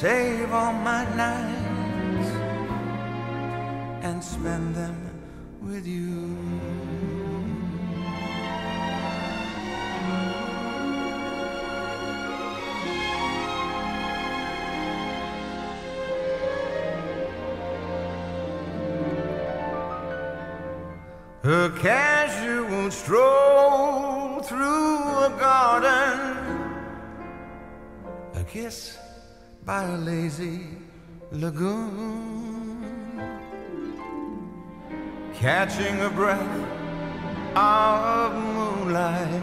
save all my nights and spend them with you. A casual stroll through a garden, a kiss by a lazy lagoon, catching a breath of moonlight,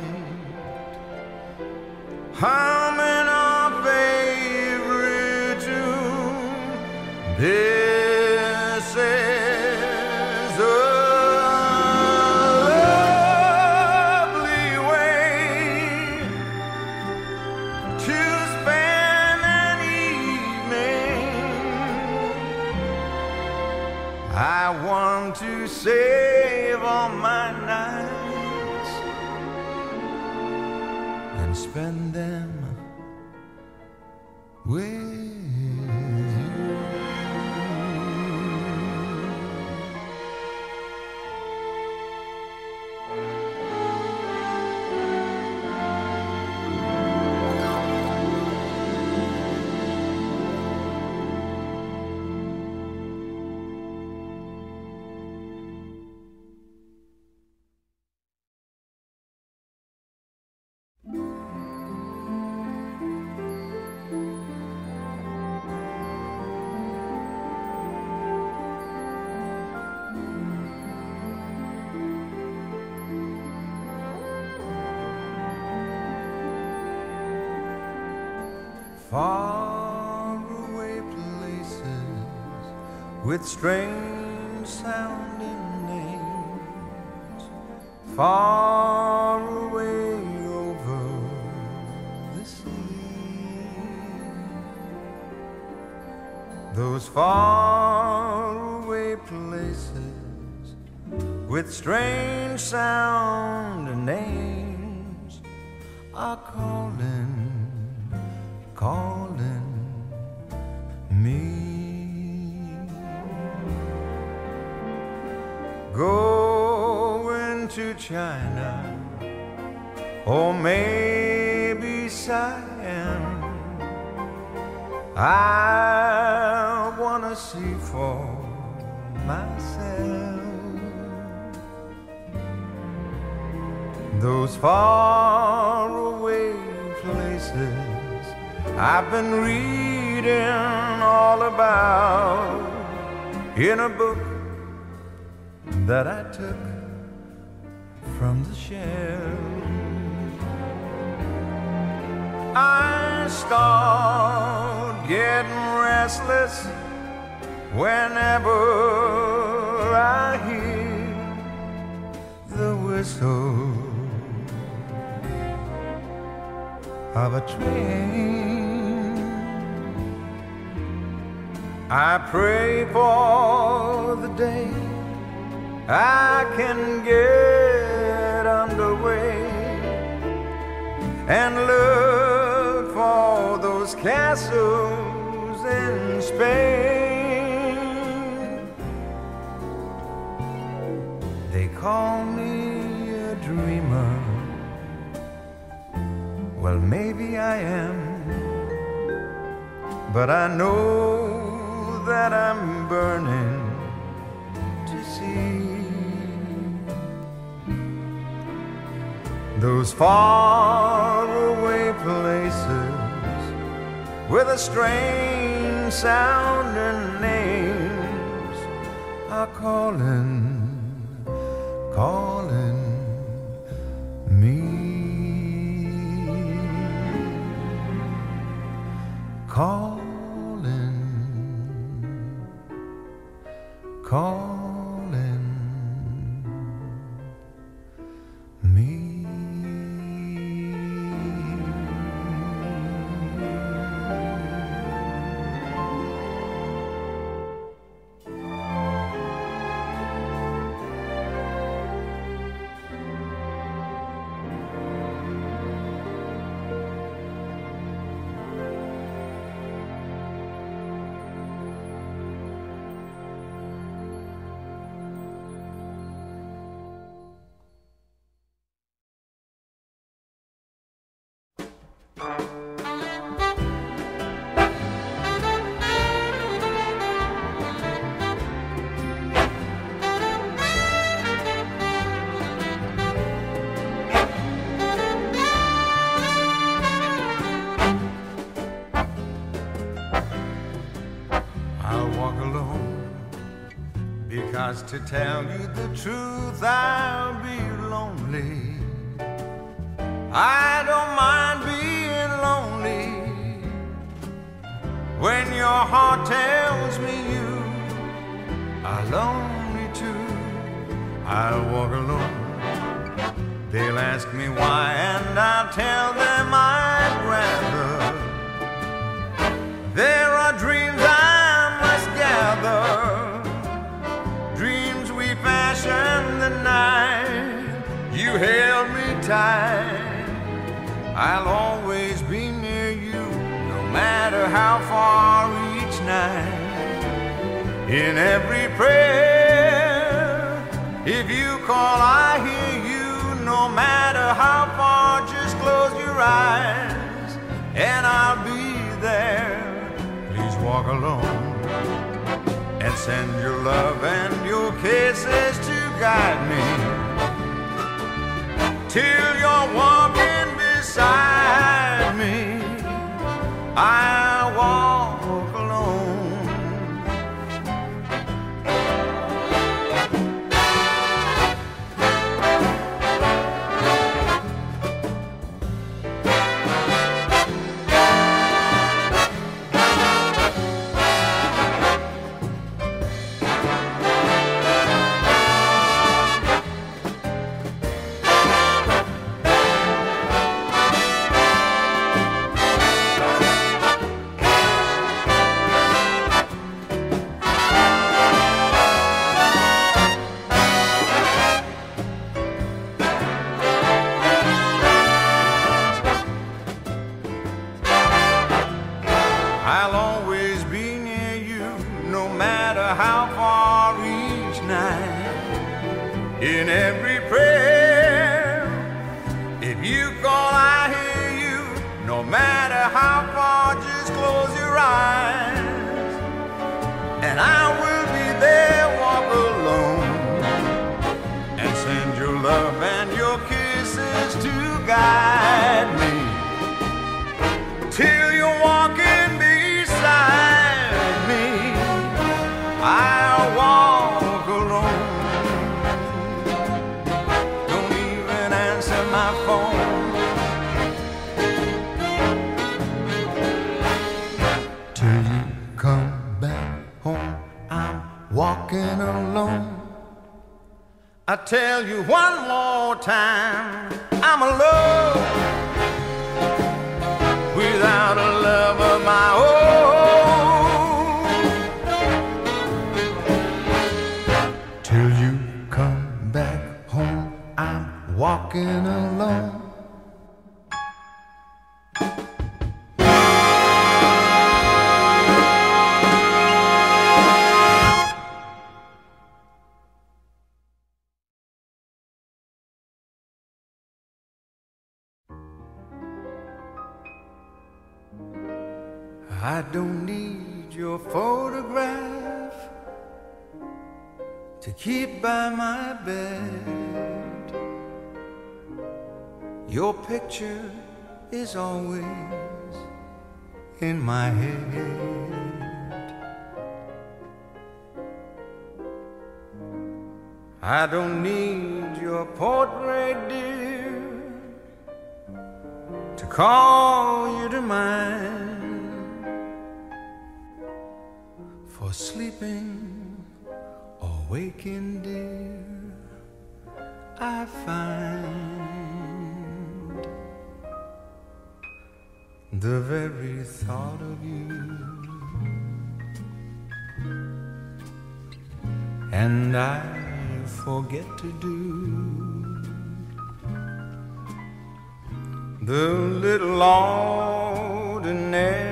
strange sounding names. Far away over the sea. Those far away places with strange sounding China. Or maybe Siam. I wanna see for myself. Those far away places I've been reading all about in a book that I took from the shell. I start getting restless whenever I hear the whistle of a train. I pray for the day I can get underway and look for those castles in Spain. They call me a dreamer. Well, maybe I am, but I know that I'm burning those far away places with a strange sounding names are calling, calling me. Calling, calling because to tell you the truth, I'll be lonely. I don't mind being lonely when your heart tells me you are lonely too. I'll walk alone. They'll ask me why, and I'll tell them I'd rather. There held me tight. I'll always be near you, no matter how far each night. In every prayer, if you call, I hear you, no matter how far, just close your eyes, and I'll be there. Please walk alone and send your love and your kisses to guide me till you're walking beside me. I walk tell you one more time I'm alone without a love of my own. Till you come back home, I'm walking alone. By my bed. Your picture is always in my head. I don't need your portrait, dear, to call you to mind. For sleeping or waking, dear, I find the very thought of you. And I forget to do the little ordinary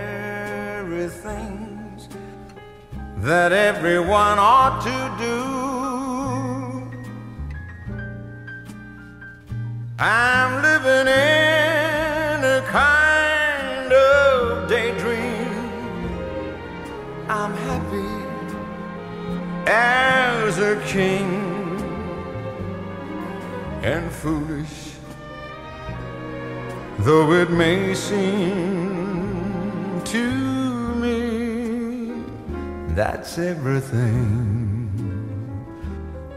that everyone ought to do. I'm living in a kind of daydream. I'm happy as a king and foolish though it may seem to that's everything.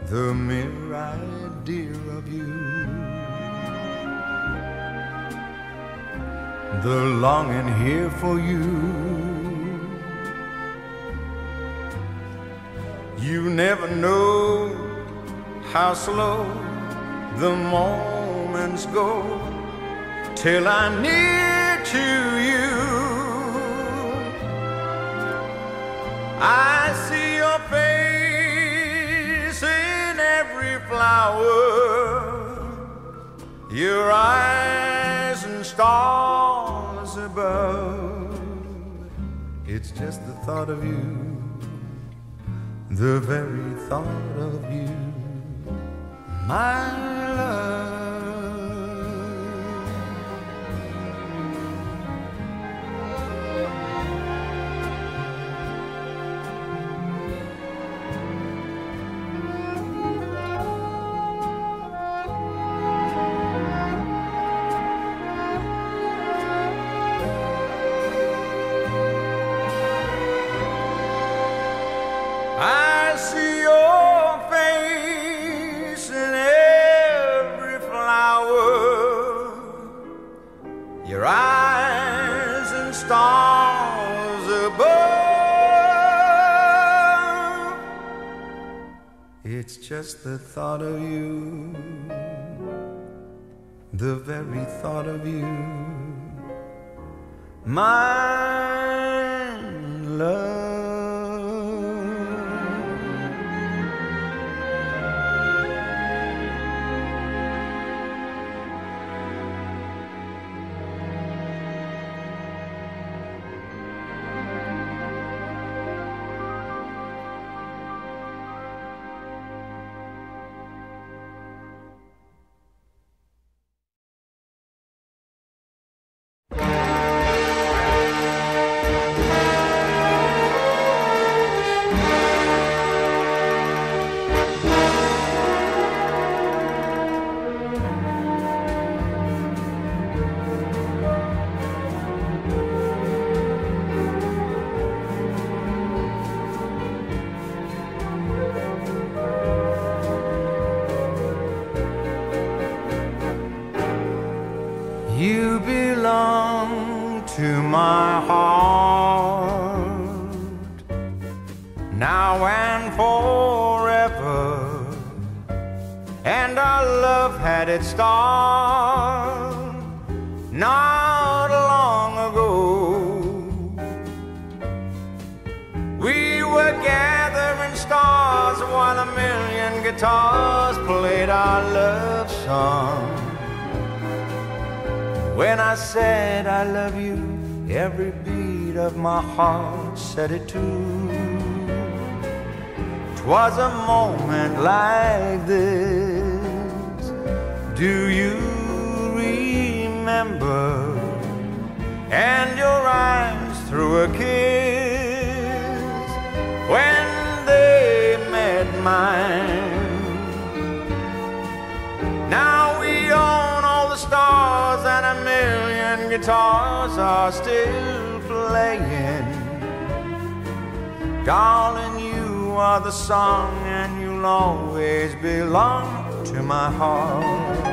The mere idea of you. The longing here for you. You never know how slow the moments go till I'm near to you. I see your face in every flower, your eyes and stars above. It's just the thought of you, the very thought of you, my the thought of you, the very thought of you, my to my heart now and forever. And our love had its start not long ago. We were gathering stars while a million guitars played our love song. When I said I love you, every beat of my heart said it too. Twas a moment like this. Do you remember? And your eyes through a kiss when they met mine. Guitars are still playing. Darling, you are the song, and you'll always belong to my heart.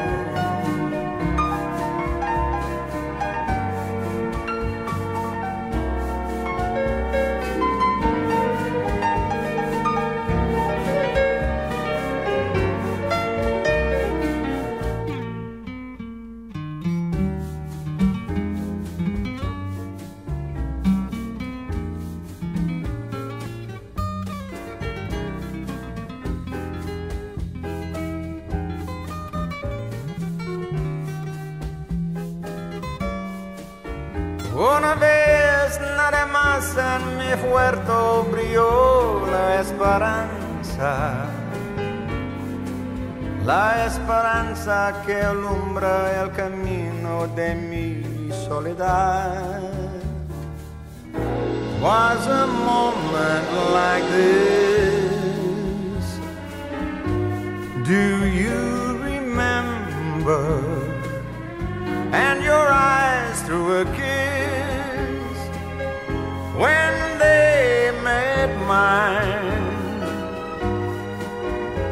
Puerto brilló la esperanza, la esperanza que alumbra el camino de mi soledad. Was a moment like this. Do you remember? And your eyes through a kiss when mine.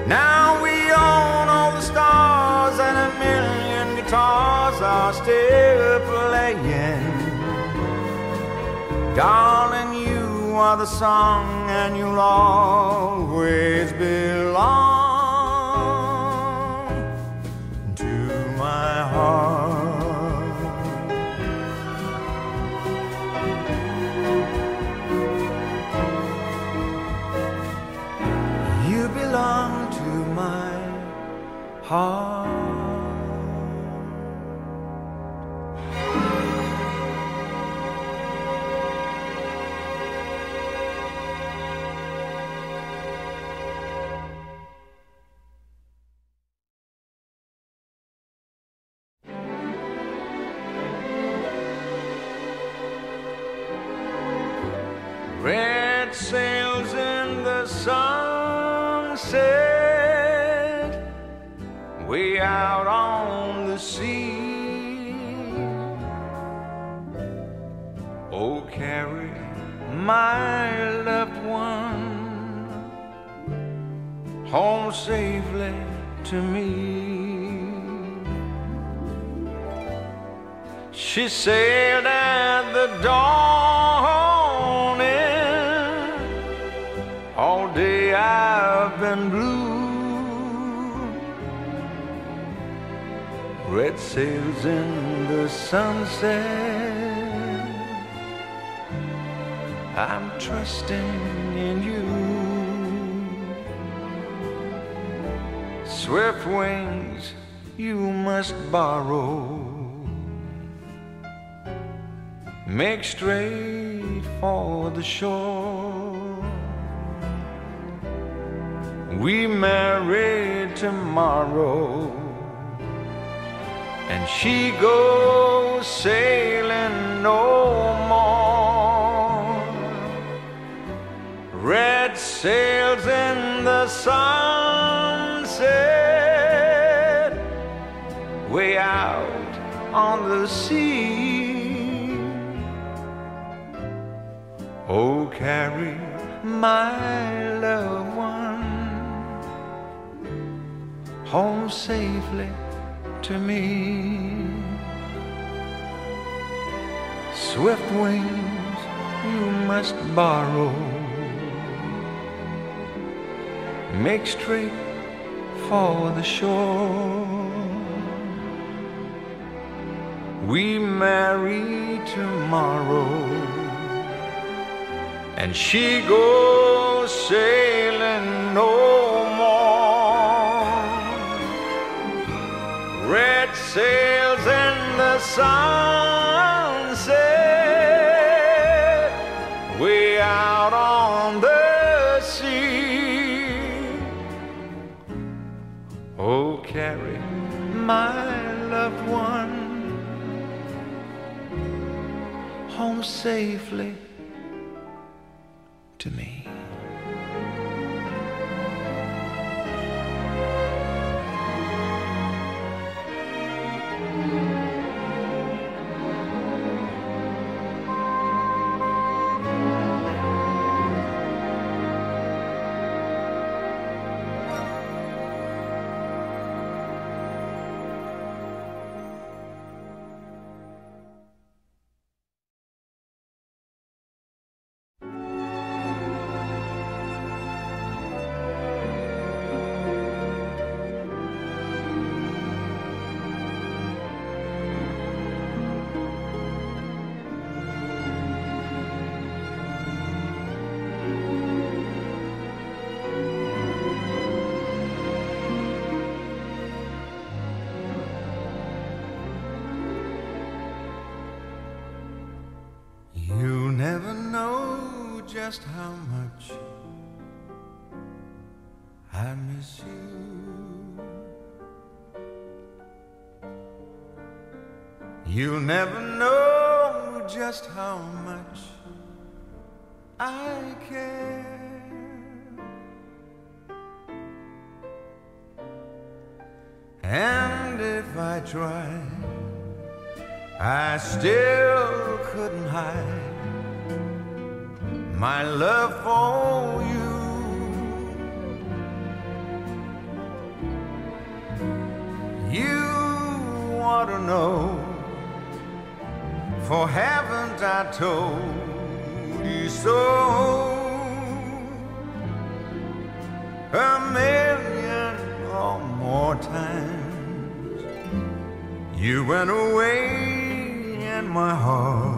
Now we own all the stars, and a million guitars are still playing. Darling, you are the song, and you'll always belong heart. To me. She sailed at the dawning. All day I've been blue. Red sails in the sunset. I'm trusting in you. Swift wings you must borrow. Make straight for the shore. We married tomorrow, and she goes sailing no more. Red sails in the sunset, way out on the sea. Oh, carry my loved one home safely to me. Swift wings you must borrow. Make straight for the shore we marry tomorrow. And she goes sailing no more. Red sails in the sun. Safely just how much I miss you. You'll never know just how much I care. And if I tried, I still couldn't hide my love for you. You want to know, for haven't I told you so? A million or more times you went away and my heart,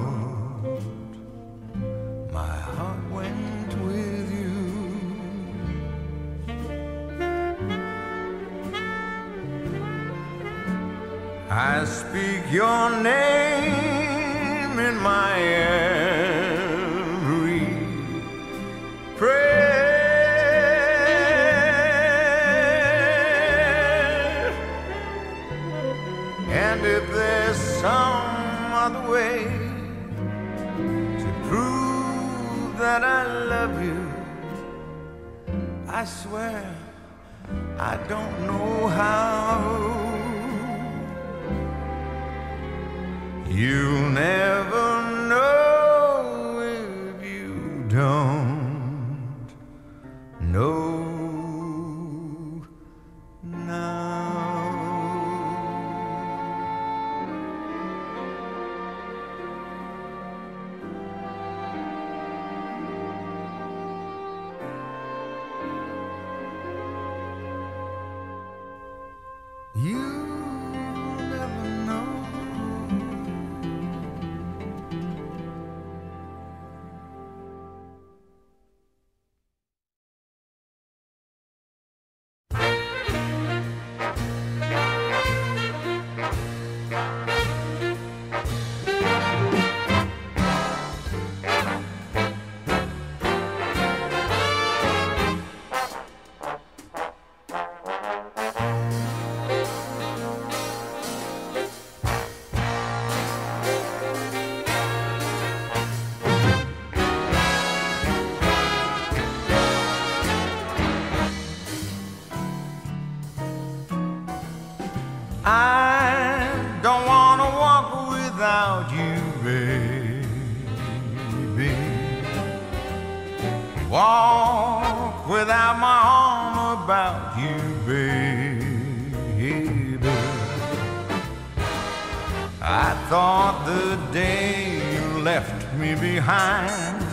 your name in my I don't want to walk without you, baby. Walk without my arm about you, baby. I thought the day you left me behind.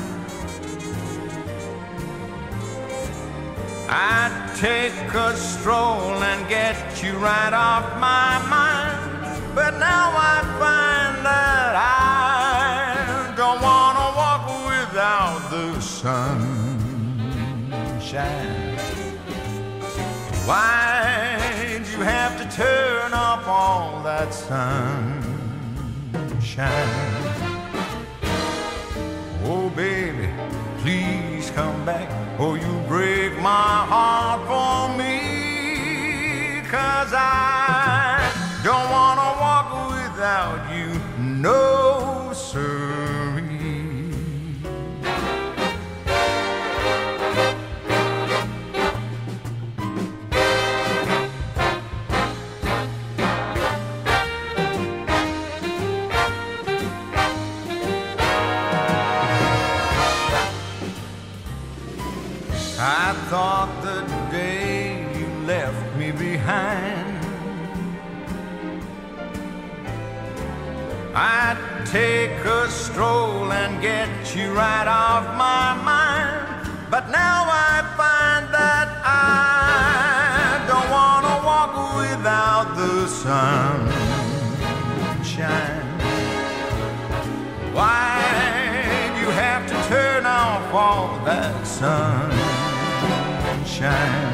I'd take a stroll and get you right off my mind. But now I find that I don't want to walk without the sunshine. Why'd you have to turn off all that sunshine? shine. Oh, baby, please come back or you break my heart for me. Cause I don't wanna walk without you, no, sir. I'd take a stroll and get you right off my mind But now I find that I don't want to walk without the sunshine Why'd you have to turn off all that sun? sunshine.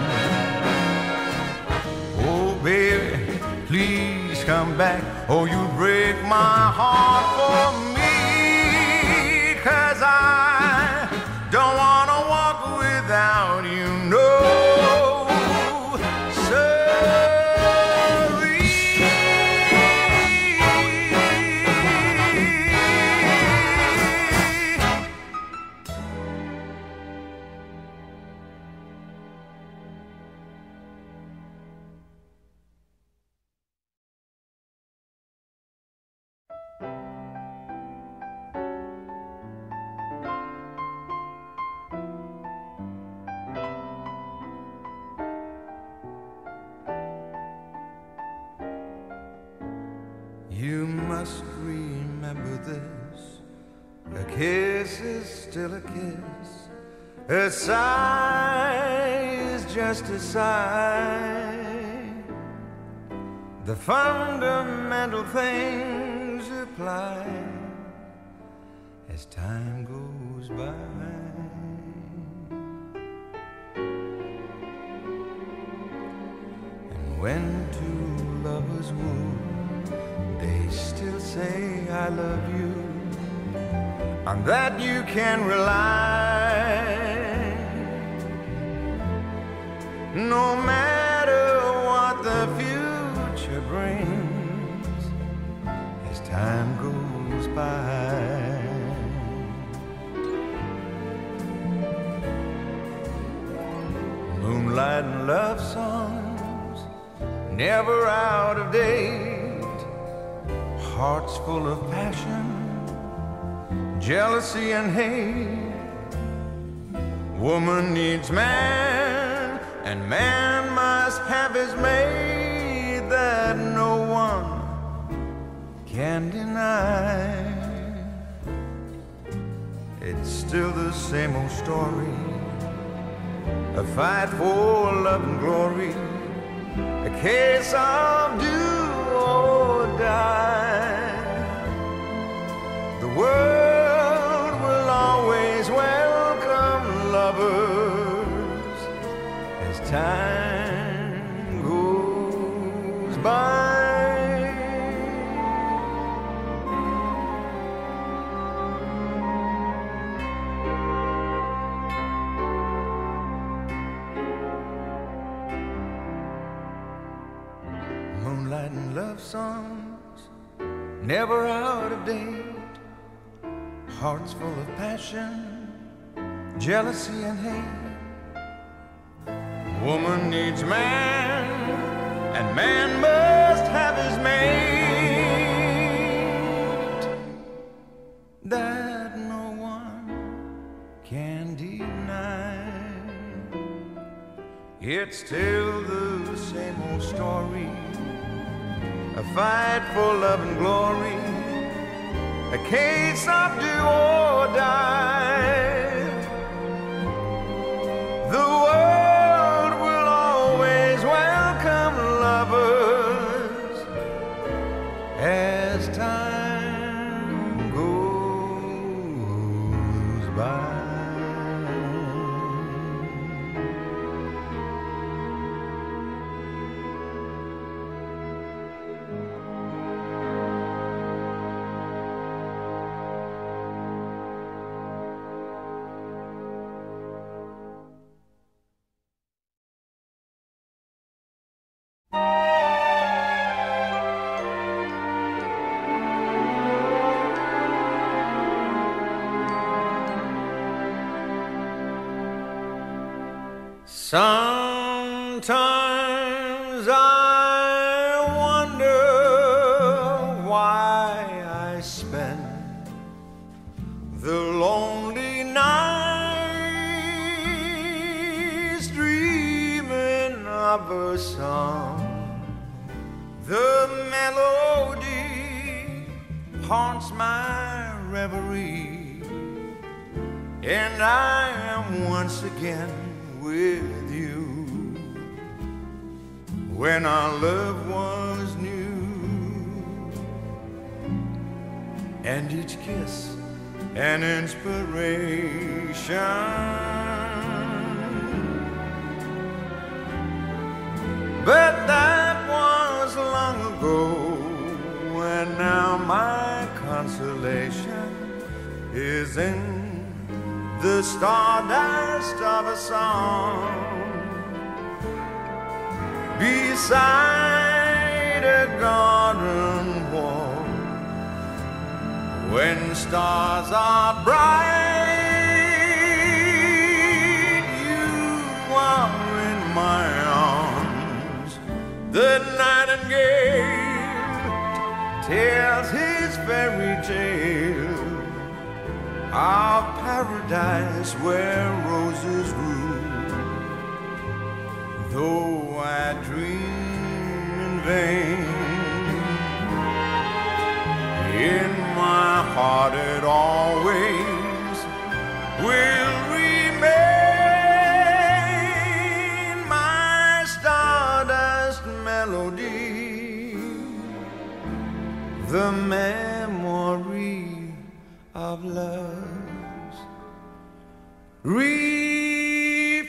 Oh, baby, please come back, Oh, you my heart fundamental things apply as time goes by. And when two lovers woo, they still say I love you. On that you can rely. No matter time goes by. Moonlight and love songs, never out of date hearts full of passion, jealousy, and hate. Woman needs man, and man must have his mate that can deny. It's still the same old story a fight for love and glory, a case of do or die. The world will always welcome lovers as time goes by. Songs, never out of date. Hearts full of passion, jealousy, and hate. Woman needs man, and man must have his mate. That no one can deny. It's still the same old story a fight for love and glory, a case of do or die. And I am once again with you when our love was new, and each kiss an inspiration. But that was long ago, and now my consolation is in the stardust of a song. Beside a garden wall when stars are bright you are in my arms. The nightingale tells his fairy tale of paradise where roses grew. Though I dream in vain in my heart it always will remain my stardust melody the memory of love's refrain.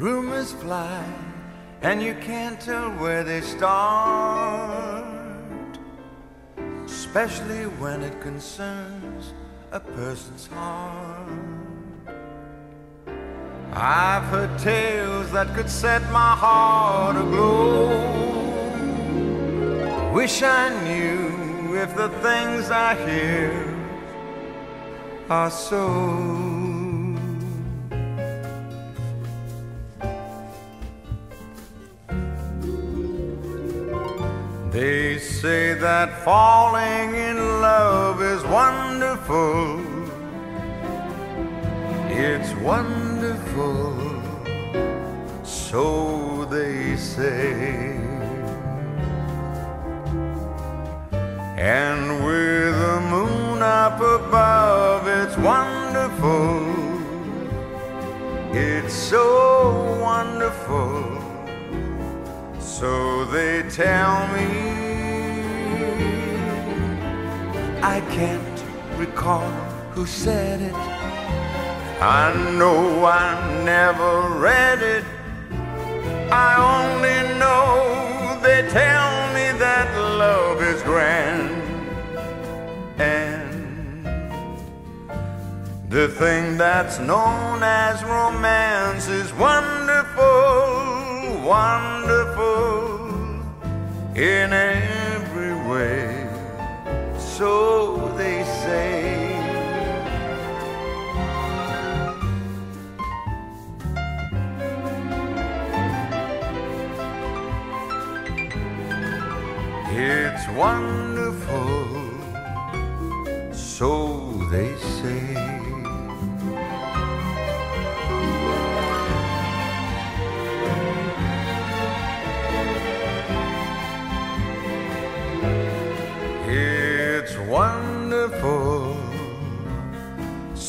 Rumors fly, and you can't tell where they start, especially when it concerns a person's heart. I've heard tales that could set my heart aglow. Wish I knew if the things I hear are so. That falling in love is wonderful. It's wonderful, so they say. And with the moon up above, it's wonderful. It's so wonderful. So they tell me I can't recall who said it. I know I never read it. I only know they tell me that love is grand. And the thing that's known as romance is wonderful, wonderful in. So they say. It's wonderful, so they say.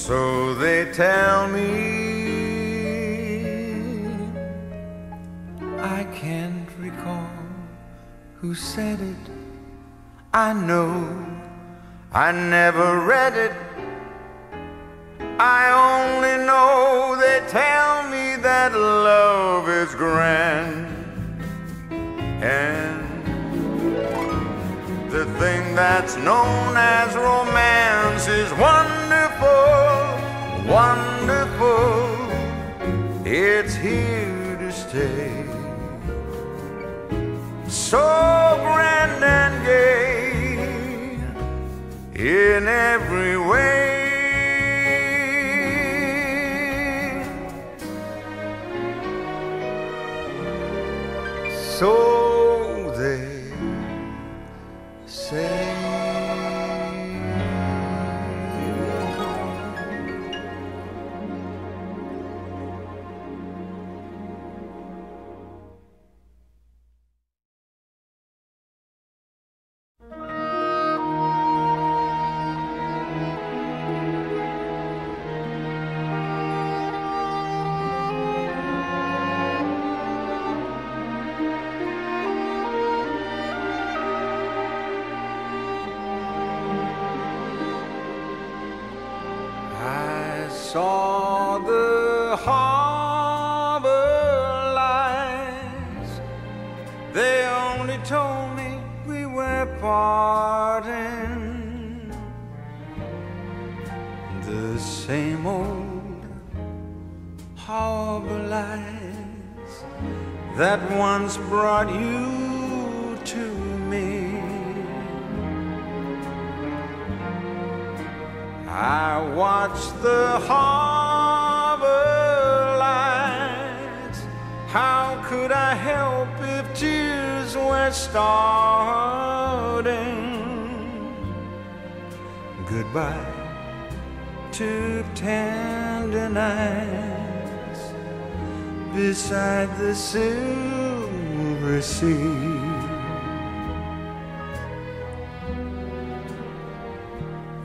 So they tell me. I can't recall who said it. I know I never read it. I only know they tell me that love is grand. And the thing that's known as romance is wonderful, wonderful. It's here to stay. So grand and gay in every way. So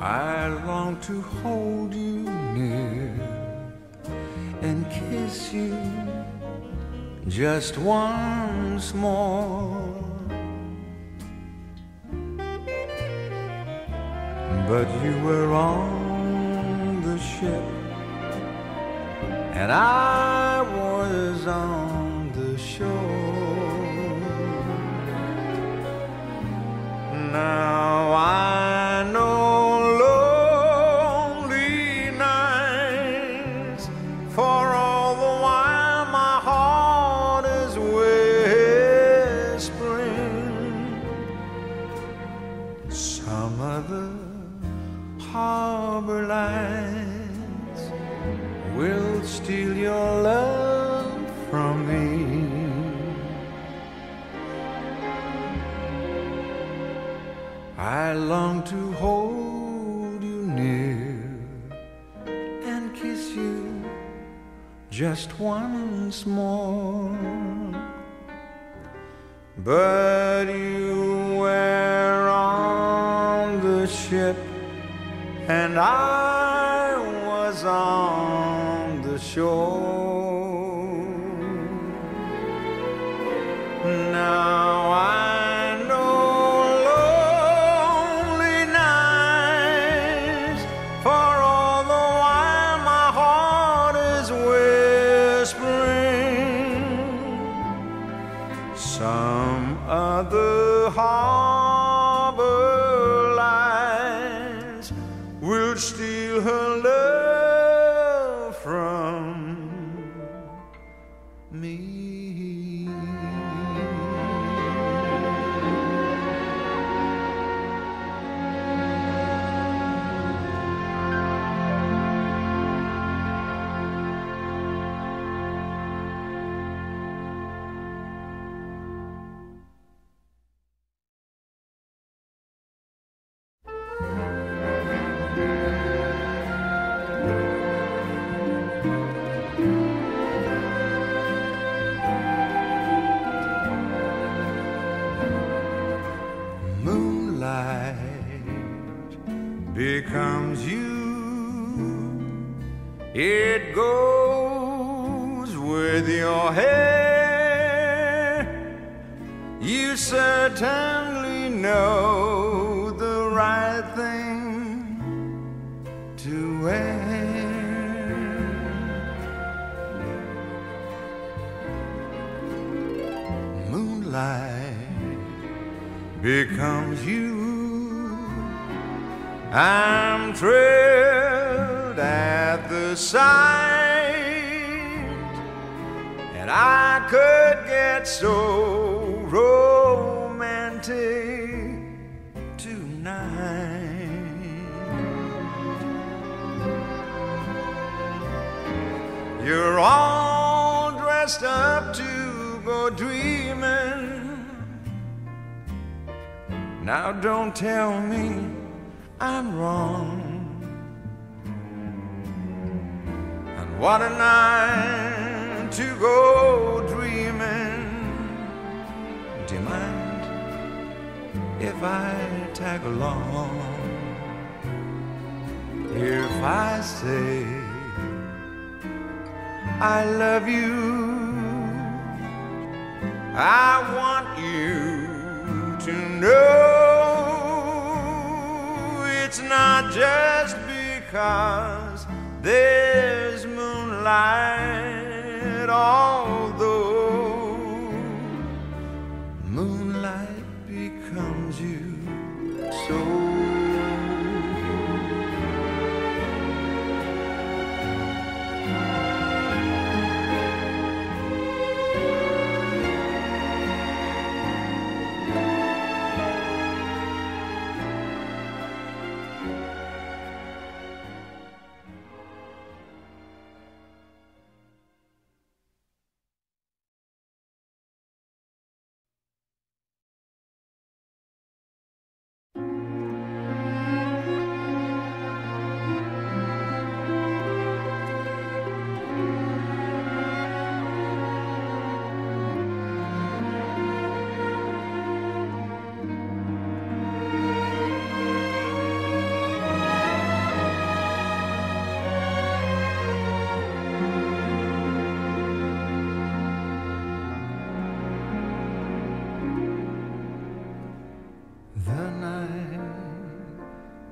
I long to hold you near and kiss you just once more. But you were on the ship, and I was on the shore. Now I just once more. But you were on the ship and I was on the shore. Some other harbor lights will steal her love You're all dressed up to go dreaming. Now don't tell me I'm wrong. And what a night to go dreaming. Do you mind if I tag along? If I say I love you, I want you to know it's not just because there's moonlight, although moonlight becomes you so.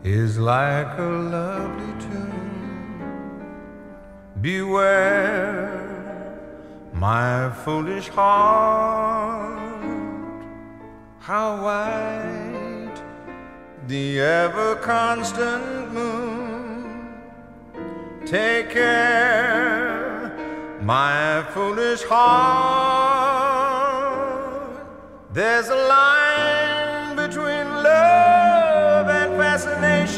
Is like a lovely tune. Beware, my foolish heart, how white the ever constant moon. Take care, my foolish heart. There's a line between love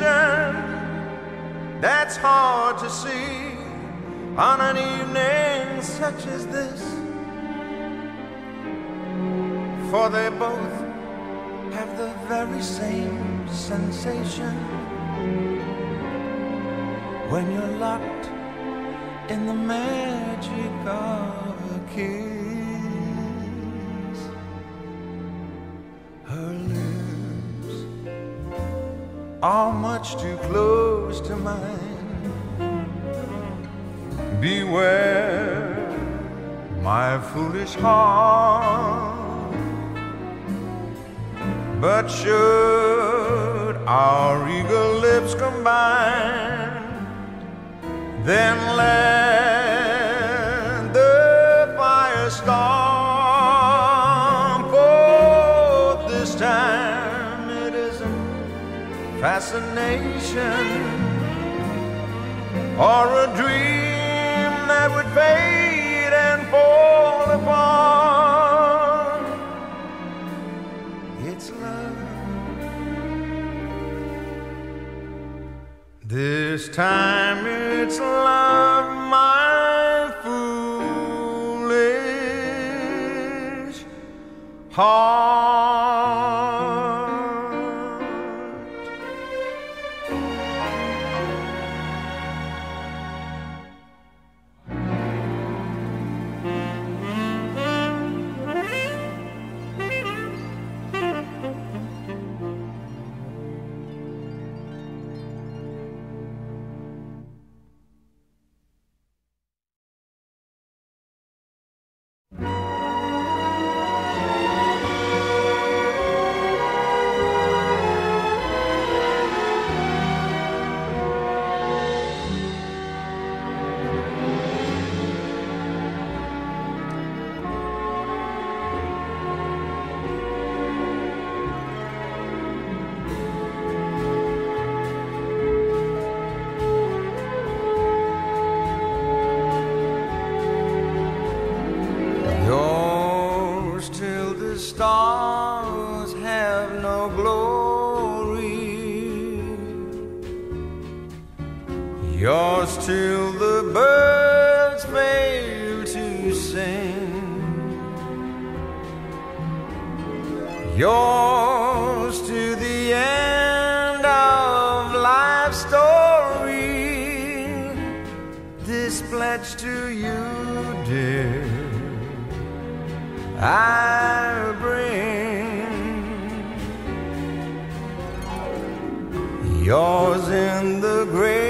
fascination that's hard to see on an evening such as this. For they both have the very same sensation when you're locked in the magic of a kiss. Are much too close to mine. Beware, my foolish heart. But should our eager lips combine, then let fascination or a dream that would fade and fall apart. It's love. This time it's love, my foolish heart. Yours till the birds fail to sing. Yours to the end of life's story. This pledge to you, dear, I bring. Yours in the gray of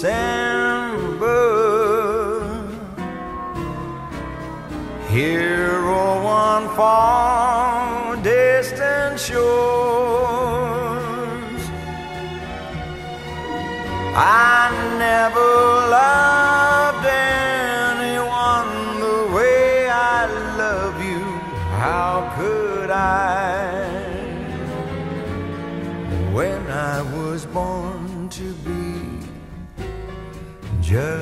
December. Hero on far distant shores. I never loved just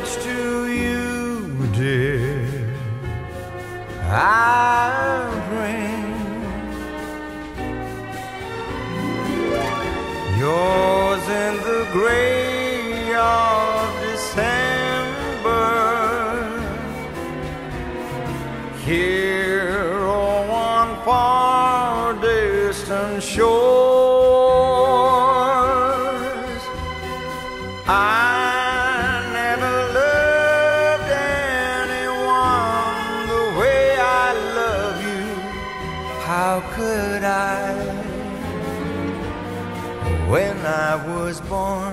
to was born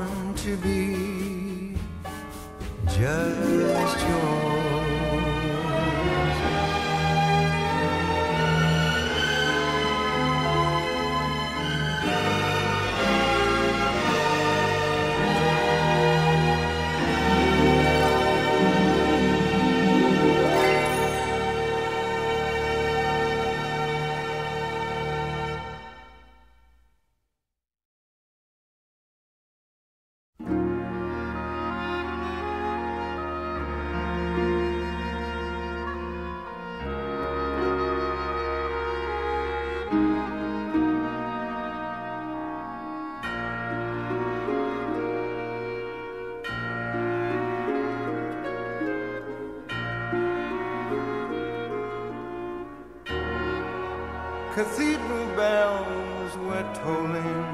Cathedral bells were tolling,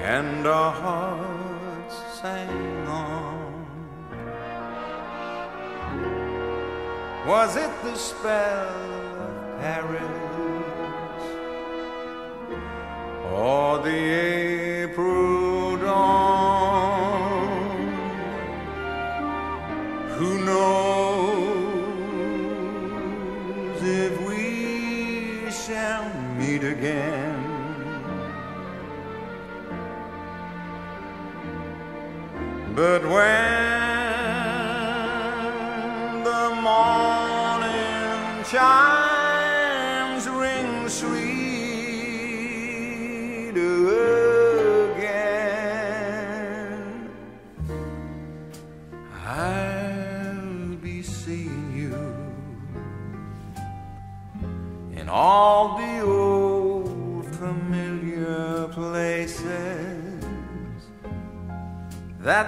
and our hearts sang on. Was it the spell of Paris or the But when the morning chimes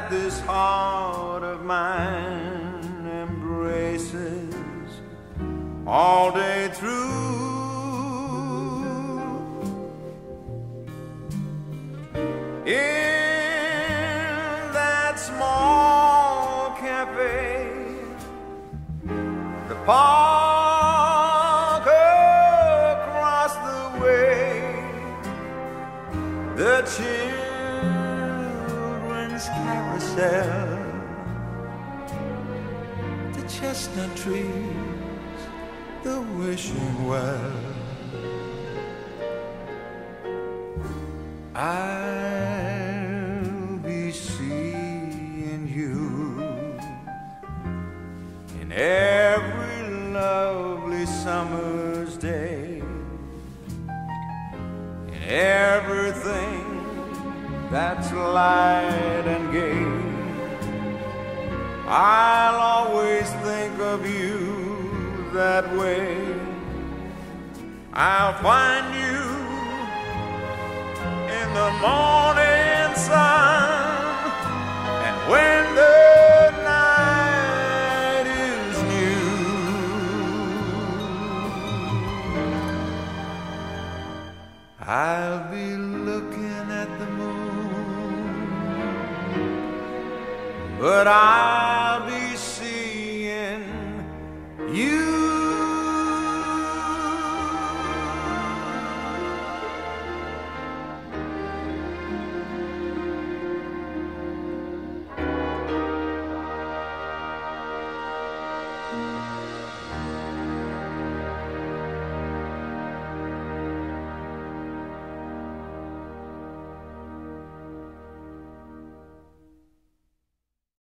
that this heart of mine embraces all day through. In that small cafe, the park across the way the children's the chestnut trees, the wishing well.